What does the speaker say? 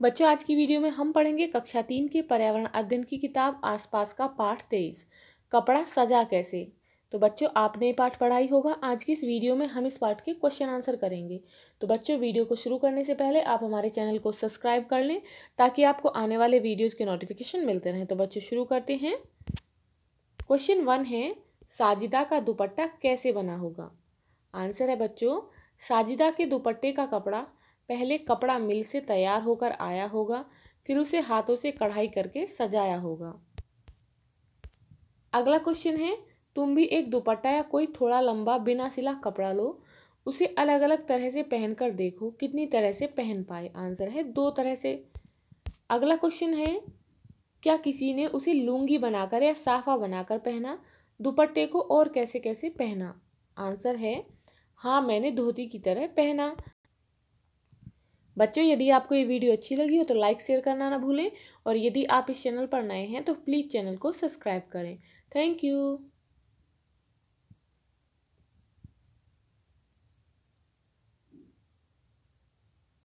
बच्चों, आज की वीडियो में हम पढ़ेंगे कक्षा तीन के पर्यावरण अध्ययन की किताब आसपास का पाठ तेईस कपड़ा सजा कैसे? तो बच्चों, आपने पाठ पढ़ाई होगा। आज की इस वीडियो में हम इस पाठ के क्वेश्चन आंसर करेंगे। तो बच्चों, वीडियो को शुरू करने से पहले आप हमारे चैनल को सब्सक्राइब कर लें, ताकि आपको आने वाले वीडियोज़ के नोटिफिकेशन मिलते रहें। तो बच्चों, शुरू करते हैं। क्वेश्चन वन है, साजिदा का दुपट्टा कैसे बना होगा? आंसर है बच्चों, साजिदा के दुपट्टे का कपड़ा पहले कपड़ा मिल से तैयार होकर आया होगा, फिर उसे हाथों से कढ़ाई करके सजाया होगा। अगला क्वेश्चन है, तुम भी एक दुपट्टा या कोई थोड़ा लंबा बिना सिला कपड़ा लो, उसे अलग अलग तरह से पहनकर देखो, कितनी तरह से पहन पाए। आंसर है दो तरह से। अगला क्वेश्चन है, क्या किसी ने उसे लुंगी बनाकर या साफा बनाकर पहना? दुपट्टे को और कैसे कैसे पहना? आंसर है हाँ मैंने धोती की तरह पहना। बच्चों, यदि आपको ये वीडियो अच्छी लगी हो तो लाइक शेयर करना ना भूलें और यदि आप इस चैनल पर नए हैं तो प्लीज़ चैनल को सब्सक्राइब करें। Thank you.